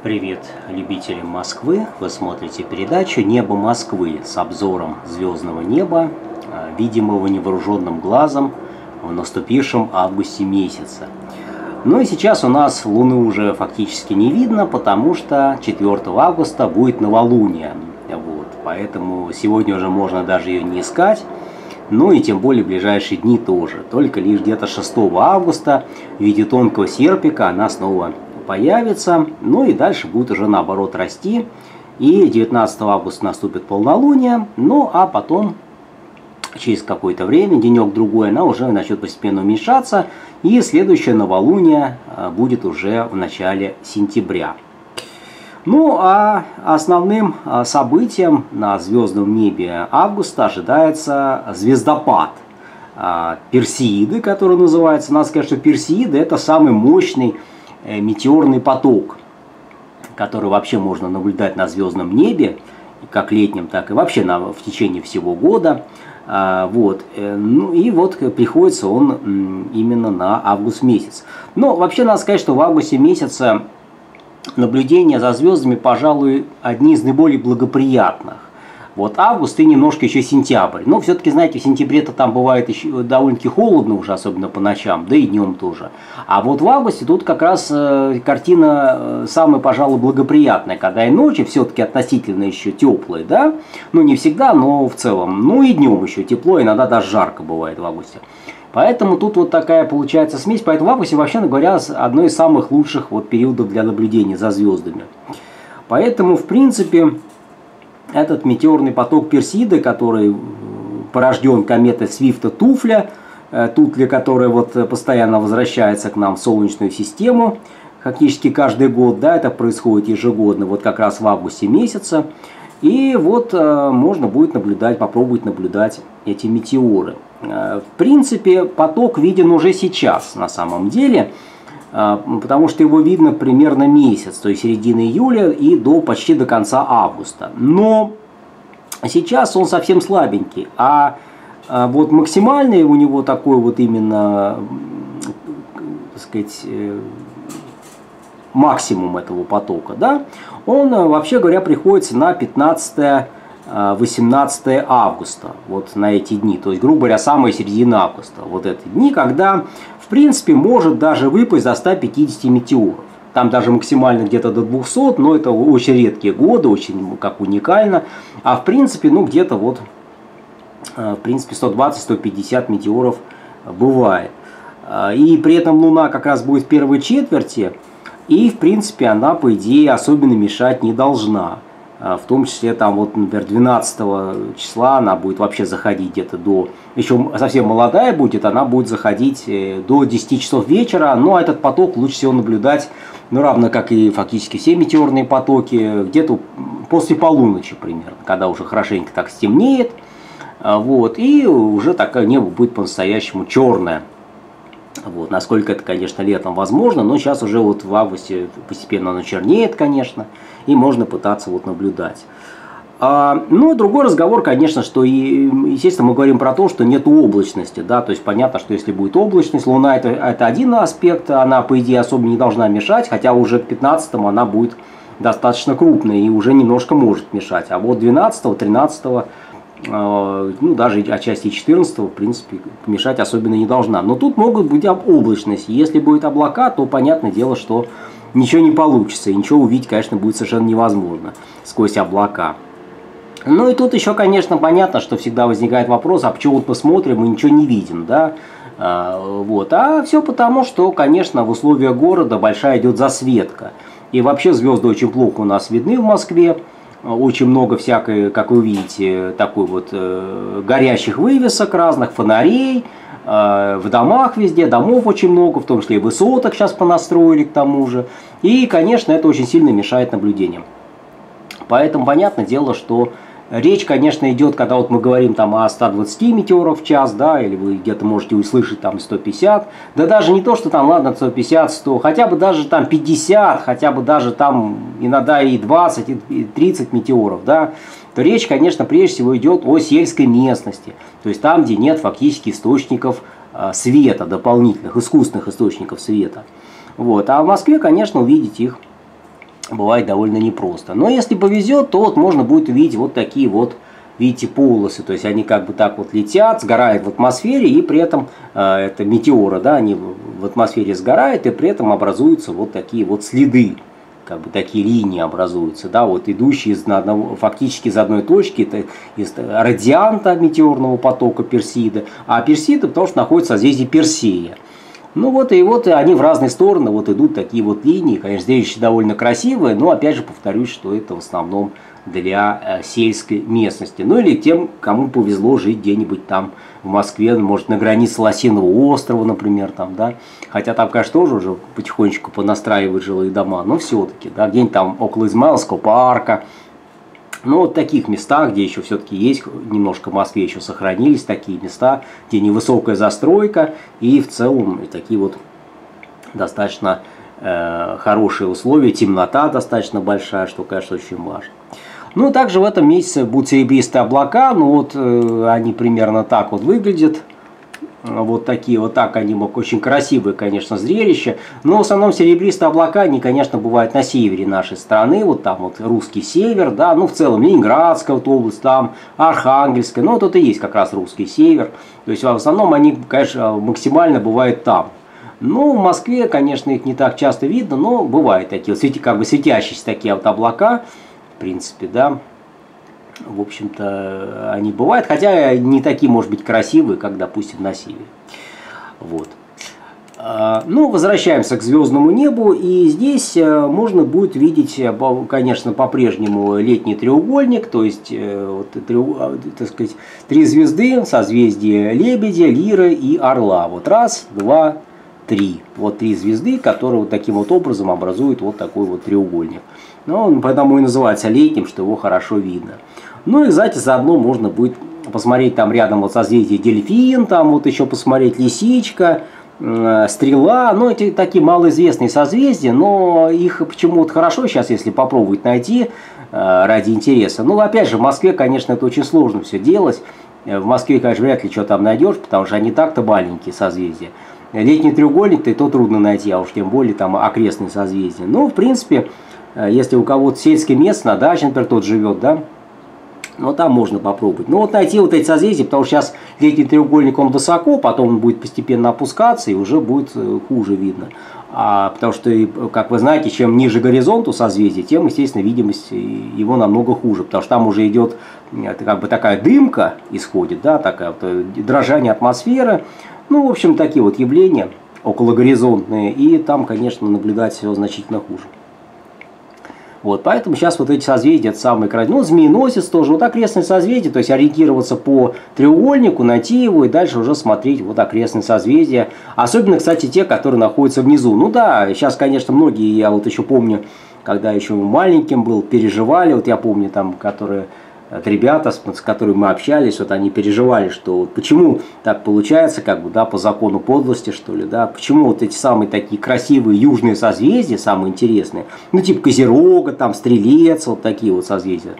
Привет любителям Москвы! Вы смотрите передачу «Небо Москвы» с обзором звездного неба, а, видимого невооруженным глазом в наступившем августе месяце. Ну и сейчас у нас Луны уже фактически не видно, потому что 4 августа будет новолуние. Вот, поэтому сегодня уже можно даже ее не искать. Ну и тем более ближайшие дни тоже. Только лишь где-то 6 августа в виде тонкого серпика она снова появится, ну и дальше будет уже наоборот расти. И 19 августа наступит полнолуние, ну а потом через какое-то время, денек-другой, она уже начнет постепенно уменьшаться, и следующее новолуние а, будет уже в начале сентября. Ну а основным а, событием на звездном небе августа ожидается звездопад а, Персеиды, который называется. Надо сказать, что Персеиды это самый мощный Э, метеорный поток, который вообще можно наблюдать на звездном небе, как летнем, так и вообще на, в течение всего года. А, вот. Э, ну и вот приходится он именно на август месяц. Но вообще надо сказать, что в августе месяце наблюдения за звездами, пожалуй, одни из наиболее благоприятных. Вот август и немножко еще сентябрь. Но все-таки, знаете, в сентябре-то там бывает еще довольно-таки холодно уже, особенно по ночам, да и днем тоже. А вот в августе тут как раз э, картина э, самая, пожалуй, благоприятная, когда и ночи все-таки относительно еще теплые, да? Ну, не всегда, но в целом. Ну и днем еще тепло, иногда даже жарко бывает в августе. Поэтому тут вот такая получается смесь. Поэтому в августе, вообще говоря, одно из самых лучших вот периодов для наблюдения за звездами. Поэтому, в принципе, этот метеорный поток Персиды, который порожден кометой Свифта Туфля, э, Тутли, которая вот постоянно возвращается к нам в Солнечную систему, фактически каждый год, да, это происходит ежегодно, вот как раз в августе месяце. И вот э, можно будет наблюдать, попробовать наблюдать эти метеоры. Э, в принципе, поток виден уже сейчас на самом деле. А, потому что его видно примерно месяц, то есть середины июля и до почти до конца августа. Но сейчас он совсем слабенький, а, а вот максимальный у него такой вот именно, так сказать, э, максимум этого потока, да, он, э, вообще говоря, приходится на 15 18 августа, вот на эти дни, то есть, грубо говоря, самая середина августа, вот эти дни, когда принципе, может даже выпасть до 150 метеоров. Там даже максимально где-то до 200, но это очень редкие годы, очень как уникально. А в принципе, ну где-то вот, э, в принципе, 120-150 метеоров бывает. Э, и при этом Луна как раз будет в первой четверти, и в принципе она, по идее, особенно мешать не должна. А, в том числе там вот, например, 12 числа она будет вообще заходить где-то до, еще совсем молодая будет, она будет заходить э, до 10 часов вечера, но этот поток лучше всего наблюдать, ну, равно как и фактически все метеорные потоки, где-то после полуночи примерно, когда уже хорошенько так стемнеет, а, вот, и уже такое небо будет по-настоящему черное. Вот, насколько это, конечно, летом возможно, но сейчас уже вот в августе постепенно оно чернеет, конечно, и можно пытаться вот наблюдать. А, ну, другой разговор, конечно, что, и, естественно, мы говорим про то, что нет облачности, да, то есть понятно, что если будет облачность, Луна это, это один аспект, она, по идее, особо не должна мешать, хотя уже к 15 она будет достаточно крупная и уже немножко может мешать, а вот 12 13 а, ну, даже отчасти 14 в принципе, мешать особенно не должна. Но тут могут быть облачности. Если будет облака, то понятное дело, что ничего не получится. И ничего увидеть, конечно, будет совершенно невозможно сквозь облака. Ну и тут еще, конечно, понятно, что всегда возникает вопрос, а почему вот посмотрим и ничего не видим, да? А, вот. А все потому, что, конечно, в условиях города большая идет засветка. И вообще звезды очень плохо у нас видны в Москве очень много всякой, как вы видите, такой вот э, горящих вывесок разных, фонарей, э, в домах везде, домов очень много, в том числе и высоток сейчас понастроили к тому же. И, конечно, это очень сильно мешает наблюдениям. Поэтому понятное дело, что Речь, конечно, идет, когда вот мы говорим там о 120 метеоров в час, да, или вы где-то можете услышать там 150, да даже не то, что там, ладно, 150, 100, хотя бы даже там 50, хотя бы даже там иногда и 20, и 30 метеоров, да, то речь, конечно, прежде всего идет о сельской местности, то есть там, где нет фактически источников а, света дополнительных, искусственных источников света. Вот. А в Москве, конечно, увидеть их бывает довольно непросто. Но если повезет, то вот можно будет увидеть вот такие вот, видите, полосы. То есть они как бы так вот летят, сгорают в атмосфере, и при этом э, это метеоры, да, они в атмосфере сгорают, и при этом образуются вот такие вот следы как бы такие линии образуются, да, вот идущие из одного, фактически из одной точки, это из радианта метеорного потока Персида, а Персида потому что находится в созвездии Персея. Ну вот и вот они в разные стороны вот идут такие вот линии, конечно, зрелище довольно красивое, но опять же повторюсь, что это в основном для э, сельской местности. Ну или тем, кому повезло жить где-нибудь там в Москве, может на границе Лосиного острова, например, там, да. Хотя там, конечно, тоже уже потихонечку понастраивают жилые дома, но все-таки, да, где-нибудь там около Измайловского парка, ну, вот таких местах, где еще все-таки есть, немножко в Москве еще сохранились такие места, где невысокая застройка и в целом такие вот достаточно э, хорошие условия, темнота достаточно большая, что, конечно, очень важно. Ну, также в этом месяце будут серебристые облака, ну вот э, они примерно так вот выглядят вот такие вот так они могут очень красивые, конечно, зрелище. Но в основном серебристые облака, они, конечно, бывают на севере нашей страны, вот там вот русский север, да, ну в целом Ленинградская вот область, там Архангельская, ну это и есть как раз русский север. То есть в основном они, конечно, максимально бывают там. Ну, в Москве, конечно, их не так часто видно, но бывают такие вот, как бы светящиеся такие вот облака, в принципе, да в общем-то, они бывают, хотя не такие, может быть, красивые, как, допустим, на севере. Вот. А, ну, возвращаемся к звездному небу, и здесь э, можно будет видеть, э, конечно, по-прежнему летний треугольник, то есть, э, вот, треу, так сказать, три звезды, созвездие Лебедя, Лиры и Орла. Вот раз, два, три. Вот три звезды, которые вот таким вот образом образуют вот такой вот треугольник. Ну, поэтому и называется летним, что его хорошо видно. Ну и, кстати, заодно можно будет посмотреть там рядом вот созвездие дельфин, там вот еще посмотреть лисичка, стрела, ну эти такие малоизвестные созвездия, но их почему-то хорошо сейчас, если попробовать найти э, ради интереса. Ну, опять же, в Москве, конечно, это очень сложно все делать. Э, в Москве, конечно, вряд ли что там найдешь, потому что они так-то маленькие созвездия. Летний треугольник-то и то трудно найти, а уж тем более там окрестные созвездия. Ну, в принципе, если у кого-то сельское место, на даче, например, тот живет, да, но там можно попробовать. Ну вот найти вот эти созвездия, потому что сейчас летний треугольник он высоко, потом он будет постепенно опускаться и уже будет э, хуже видно. А, потому что, как вы знаете, чем ниже горизонту созвездия, тем, естественно, видимость его намного хуже. Потому что там уже идет как бы такая дымка исходит, да, такая вот, э, дрожание атмосферы. Ну, в общем, такие вот явления окологоризонтные. И там, конечно, наблюдать все значительно хуже. Вот, поэтому сейчас вот эти созвездия, это самые крайние. Ну, змееносец тоже, вот окрестные созвездия, то есть ориентироваться по треугольнику, найти его и дальше уже смотреть вот окрестные созвездия. Особенно, кстати, те, которые находятся внизу. Ну да, сейчас, конечно, многие, я вот еще помню, когда еще маленьким был, переживали, вот я помню там, которые от ребята, с, которыми мы общались, вот они переживали, что вот почему так получается, как бы, да, по закону подлости, что ли, да, почему вот эти самые такие красивые южные созвездия, самые интересные, ну, типа Козерога, там, Стрелец, вот такие вот созвездия,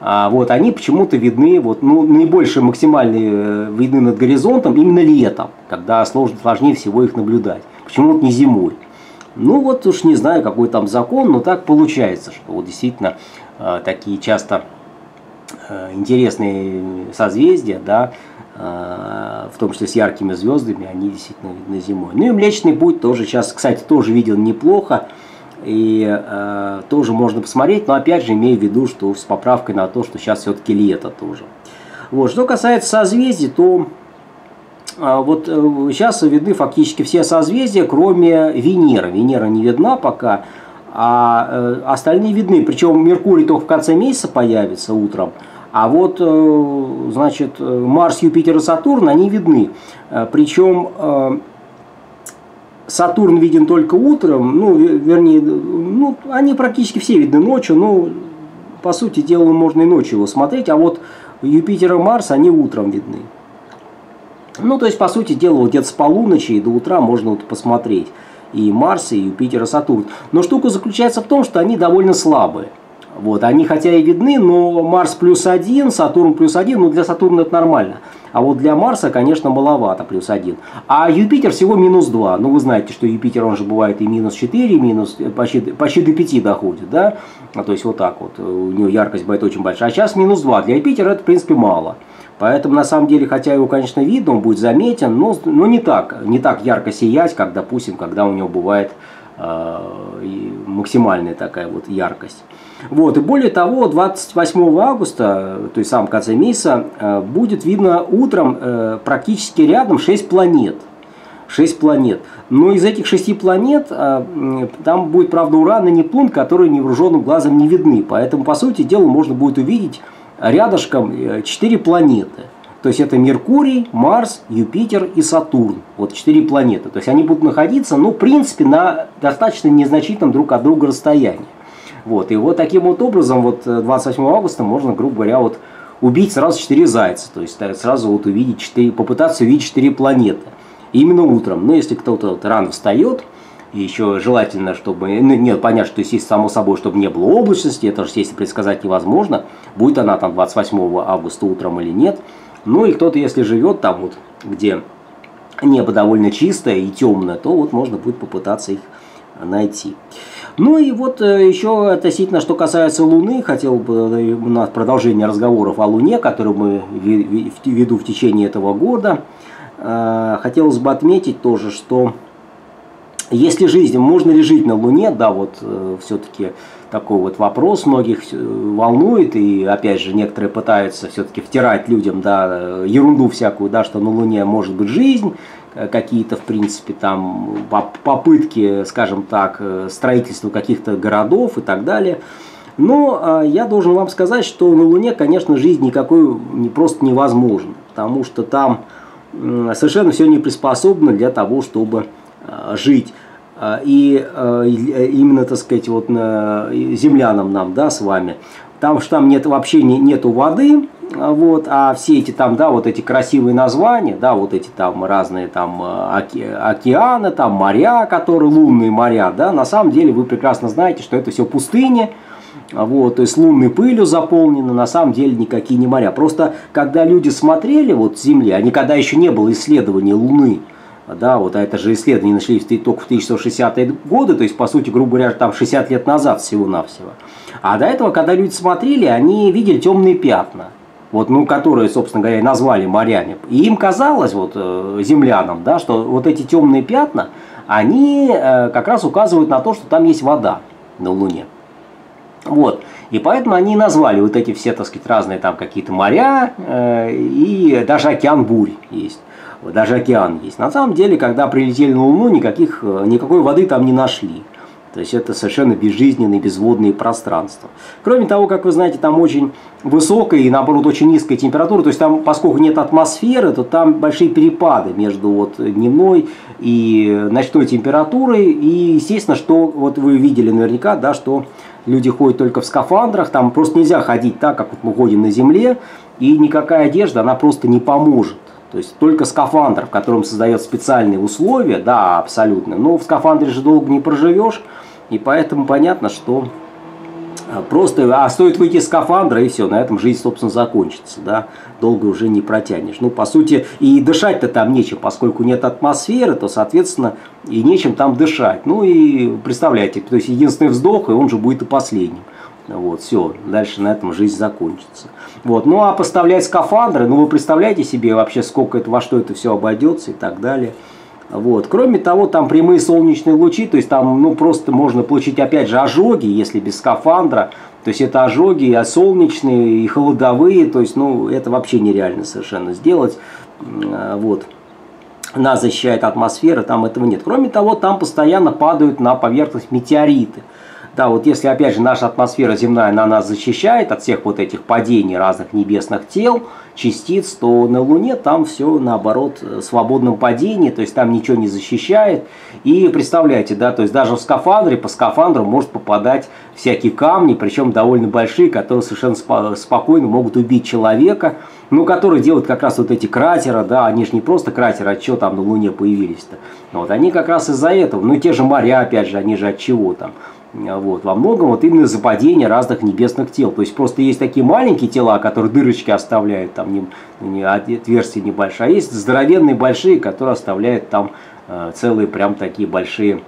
а, вот, они почему-то видны, вот, ну, наибольшие максимальные э, видны над горизонтом именно летом, когда сложно, сложнее всего их наблюдать, почему вот не зимой. Ну, вот уж не знаю, какой там закон, но так получается, что вот действительно э, такие часто интересные созвездия, да, э, в том числе с яркими звездами, они действительно видны зимой. Ну и Млечный Путь тоже сейчас, кстати, тоже виден неплохо, и э, тоже можно посмотреть, но опять же имею в виду, что с поправкой на то, что сейчас все-таки лето тоже. Вот. Что касается созвездий, то э, вот э, сейчас видны фактически все созвездия, кроме Венеры. Венера не видна пока, а э, остальные видны. Причем Меркурий только в конце месяца появится утром, а вот, э, значит, Марс, Юпитер и Сатурн, они видны. Э, Причем Сатурн виден только утром, ну, вернее, ну, они практически все видны ночью, но, по сути дела, можно и ночью его смотреть, а вот Юпитер и Марс, они утром видны. Ну, то есть, по сути дела, вот где-то с полуночи и до утра можно вот посмотреть и Марс, и Юпитер, и Сатурн. Но штука заключается в том, что они довольно слабые. Вот, они хотя и видны, но Марс плюс один, Сатурн плюс один, ну для Сатурна это нормально. А вот для Марса, конечно, маловато, плюс один. А Юпитер всего минус два. Ну, вы знаете, что Юпитер, он же бывает и минус 4, минус, э, почти, почти до 5 доходит, да? А, то есть вот так вот, у него яркость бывает очень большая. А сейчас минус 2. Для Юпитера это, в принципе, мало. Поэтому, на самом деле, хотя его, конечно, видно, он будет заметен, но, но не так, не так ярко сиять, как, допустим, когда у него бывает э, максимальная такая вот яркость. Вот, и более того, 28 августа, то есть в самом конце месяца, э, будет видно утром э, практически рядом 6 планет. 6 планет. Но из этих 6 планет э, там будет, правда, Уран и Нептун, которые невооруженным глазом не видны. Поэтому, по сути дела, можно будет увидеть рядышком 4 планеты. То есть это Меркурий, Марс, Юпитер и Сатурн. Вот четыре планеты. То есть они будут находиться, ну, в принципе, на достаточно незначительном друг от друга расстоянии. Вот. И вот таким вот образом, вот 28 э, августа можно, грубо говоря, вот убить сразу 4 зайца. То есть сразу вот увидеть 4, попытаться увидеть 4 планеты. именно утром. Но если кто-то вот рано встает, и еще желательно, чтобы, ну, нет, понятно, что, естественно, само собой, чтобы не было облачности, это же, естественно, предсказать невозможно, будет она там 28 августа утром или нет. Ну и кто-то, если живет там вот, где небо довольно чистое и темное, то вот можно будет попытаться их найти. Ну и вот э, еще относительно, что касается Луны, хотел бы э, у нас продолжение разговоров о Луне, который мы веду в течение этого года. Э, хотелось бы отметить тоже, что если жизнь, можно ли жить на Луне, да, вот все-таки такой вот вопрос многих волнует, и опять же некоторые пытаются все-таки втирать людям, да, ерунду всякую, да, что на Луне может быть жизнь, Э, какие-то, в принципе, там попытки, скажем так, э, строительства каких-то городов и так далее. Но э, я должен вам сказать, что на Луне, конечно, жизнь никакой просто невозможна, потому что там совершенно все не приспособлено для того, чтобы жить. И именно, так сказать, вот землянам нам, да, с вами, там что там нет вообще не, нету воды, вот, а все эти там, да, вот эти красивые названия, да, вот эти там разные там э, оке, океаны, там моря, которые лунные моря, да, на самом деле вы прекрасно знаете, что это все пустыни, вот, то есть лунной пылью заполнены, на самом деле никакие не моря. Просто когда люди смотрели вот с Земли, а никогда еще не было исследования Луны, да, вот а это же исследования начались только в 1960-е годы, то есть, по сути, грубо говоря, там 60 лет назад всего-навсего. А до этого, когда люди смотрели, они видели темные пятна – вот, ну, которые, собственно говоря, назвали морями. И им казалось, вот, э, землянам, да, что вот эти темные пятна, они э, как раз указывают на то, что там есть вода на Луне. Вот. И поэтому они назвали вот эти все, так сказать, разные там какие-то моря, э, и даже океан бурь есть. Даже океан есть. На самом деле, когда прилетели на Луну, никаких, никакой воды там не нашли. То есть это совершенно безжизненные, безводные пространства. Кроме того, как вы знаете, там очень высокая и наоборот очень низкая температура. То есть там, поскольку нет атмосферы, то там большие перепады между вот дневной и ночной температурой. И естественно, что вот вы видели наверняка, да, что люди ходят только в скафандрах, там просто нельзя ходить так, как вот мы ходим на земле, и никакая одежда, она просто не поможет. То есть только скафандр, в котором создает специальные условия, да, абсолютно. Но в скафандре же долго не проживешь, и поэтому понятно, что просто, а стоит выйти из скафандра, и все, на этом жизнь, собственно, закончится, да, долго уже не протянешь. Ну, по сути, и дышать-то там нечем, поскольку нет атмосферы, то, соответственно, и нечем там дышать. Ну, и представляете, то есть единственный вздох, и он же будет и последним. Вот, все, дальше на этом жизнь закончится. Вот, ну а поставлять скафандры, ну вы представляете себе вообще, сколько это, во что это все обойдется и так далее. Вот. Кроме того, там прямые солнечные лучи, то есть там ну, просто можно получить опять же ожоги, если без скафандра. То есть это ожоги а солнечные, и холодовые, то есть ну, это вообще нереально совершенно сделать. А, вот. Нас защищает атмосфера, там этого нет. Кроме того, там постоянно падают на поверхность метеориты. Да, вот если опять же наша атмосфера земная на нас защищает от всех вот этих падений разных небесных тел, частиц, то на Луне там все наоборот в свободном падении, то есть там ничего не защищает. И представляете, да, то есть даже в скафандре, по скафандру может попадать всякие камни, причем довольно большие, которые совершенно спокойно могут убить человека, ну, которые делают как раз вот эти кратеры, да, они же не просто кратеры, а что там на Луне появились-то. Вот они как раз из-за этого, ну, те же моря, опять же, они же от чего там. Вот, во многом вот именно из-за падения разных небесных тел. То есть просто есть такие маленькие тела, которые дырочки оставляют, там не, не, отверстия небольшие, а есть здоровенные большие, которые оставляют там э, целые прям такие большие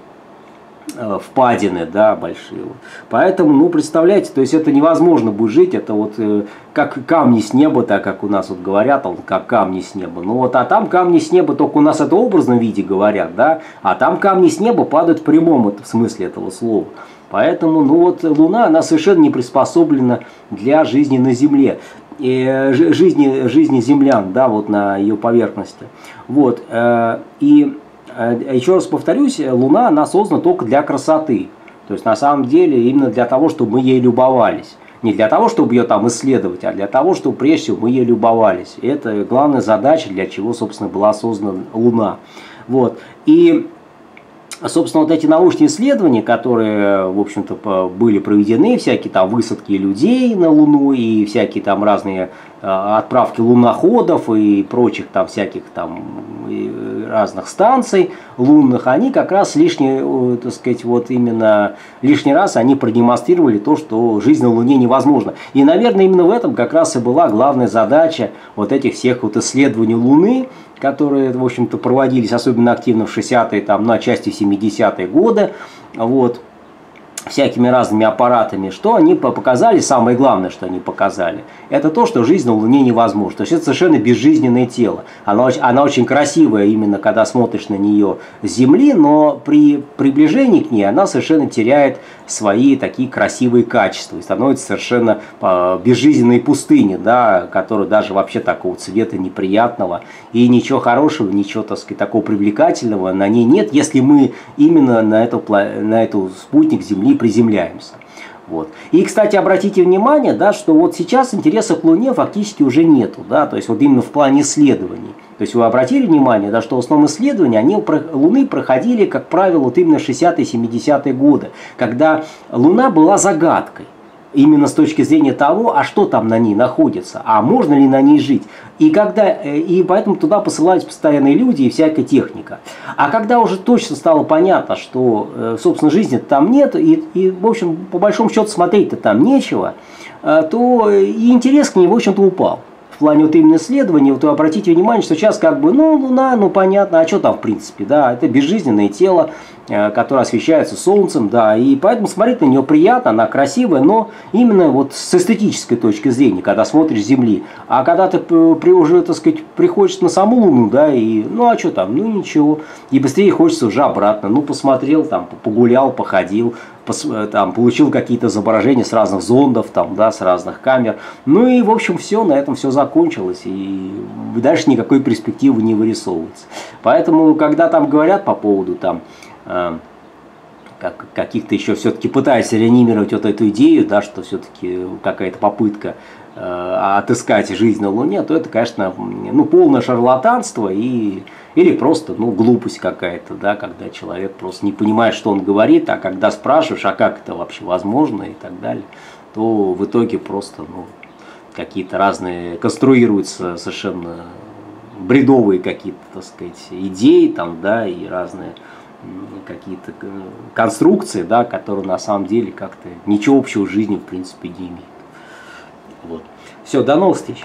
впадины, да, большие. Поэтому, ну, представляете, то есть это невозможно будет жить, это вот э, как камни с неба, так как у нас вот говорят, он как камни с неба. Ну вот, а там камни с неба, только у нас это в образном виде говорят, да, а там камни с неба падают в прямом в смысле этого слова. Поэтому, ну вот, Луна, она совершенно не приспособлена для жизни на Земле и э, жизни, жизни землян, да, вот на ее поверхности. Вот, и Э, еще раз повторюсь, Луна, она создана только для красоты. То есть на самом деле именно для того, чтобы мы ей любовались. Не для того, чтобы ее там исследовать, а для того, чтобы прежде всего мы ей любовались. Это главная задача, для чего, собственно, была создана Луна. Вот. И собственно, вот эти научные исследования, которые, в общем-то, были проведены, всякие там высадки людей на Луну и всякие там разные Э, отправки луноходов и прочих там всяких там разных станций лунных, они как раз лишний, э, так сказать, вот именно лишний раз они продемонстрировали то, что жизнь на Луне невозможна. И, наверное, именно в этом как раз и была главная задача вот этих всех вот исследований Луны, которые, в общем-то, проводились особенно активно в 60-е, там, на части 70-е годы, вот, всякими разными аппаратами, что они показали, самое главное, что они показали, это то, что жизнь на Луне невозможна. То есть это совершенно безжизненное тело. Она, она очень красивая именно, когда смотришь на нее с Земли, но при приближении к ней она совершенно теряет свои такие красивые качества и становится совершенно а, безжизненной пустыней, да, которая даже вообще такого цвета неприятного и ничего хорошего, ничего так сказать, такого привлекательного на ней нет, если мы именно на эту, на эту спутник Земли приземляемся. Вот. И, кстати, обратите внимание, да, что вот сейчас интереса к Луне фактически уже нету, да, то есть вот именно в плане исследований. То есть вы обратили внимание, да, что в основном исследования, они Луны проходили, как правило, вот именно 60-70-е годы, когда Луна была загадкой именно с точки зрения того, а что там на ней находится, а можно ли на ней жить. И, когда, э, и поэтому туда посылались постоянные люди и всякая техника. А когда уже точно стало понятно, что, э, собственно, жизни там нет, и, и в общем, по большому счету смотреть-то там нечего, э, то и интерес к ней, в общем-то, упал плане вот именно исследований, вот обратите внимание, что сейчас как бы, ну, Луна, ну, понятно, а что там в принципе, да, это безжизненное тело, э, которое освещается солнцем, да, и поэтому смотреть на нее приятно, она красивая, но именно вот с эстетической точки зрения, когда смотришь Земли. А когда ты при, уже, так сказать, приходишь на саму Луну, да, и, ну, а что там, ну, ничего, и быстрее хочется уже обратно, ну, посмотрел, там, погулял, походил, там, получил какие-то изображения с разных зондов, там, да, с разных камер. Ну и, в общем, все, на этом все закончилось. И дальше никакой перспективы не вырисовывается. Поэтому, когда там говорят по поводу там, э, как, каких-то еще все-таки пытаются реанимировать вот эту идею, да, что все-таки какая-то попытка э, отыскать жизнь на Луне, то это, конечно, ну, полное шарлатанство и или просто ну, глупость какая-то, да, когда человек просто не понимает, что он говорит, а когда спрашиваешь, а как это вообще возможно и так далее, то в итоге просто ну, какие-то разные конструируются совершенно бредовые какие-то, так сказать, идеи там, да, и разные какие-то конструкции, да, которые на самом деле как-то ничего общего с жизнью в принципе не имеют. Вот. Все, до новых встреч.